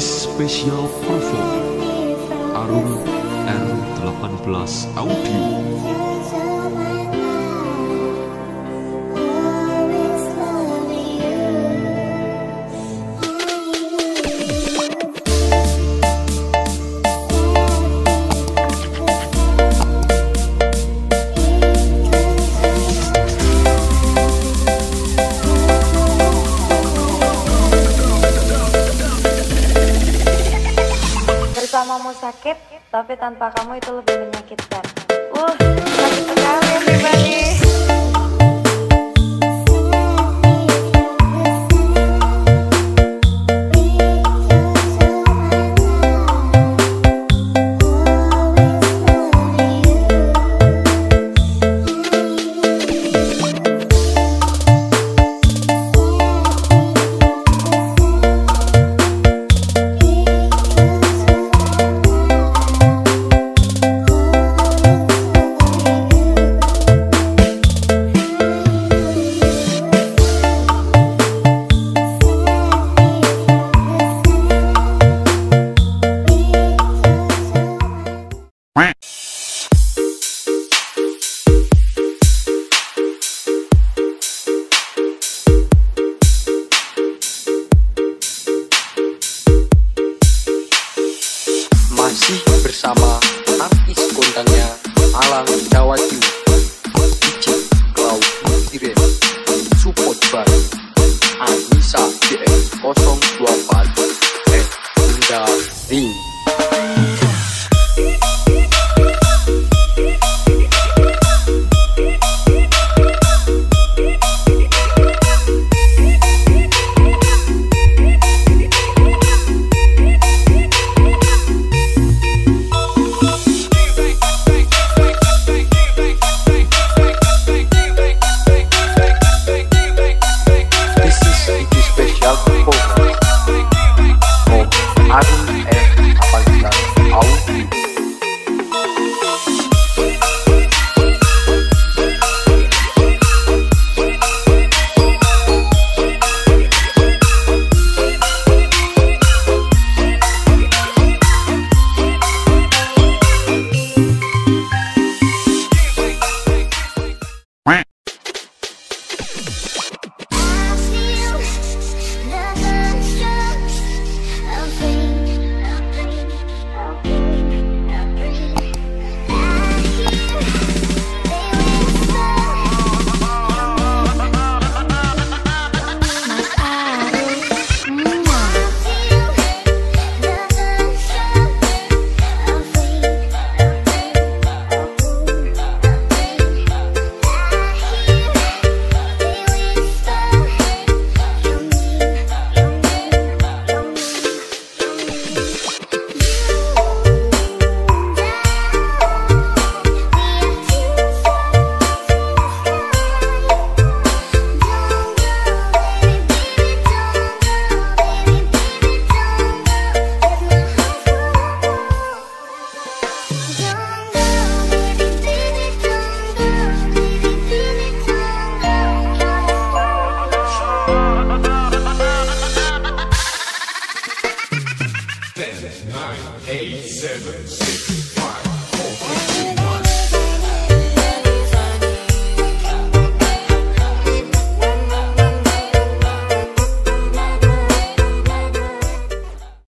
Special perform. Arum R18 Audio sakit, tapi tanpa kamu itu lebih menyakitkan. Uh, bersama artis kondangnya Alang Jawa I Eight, seven, six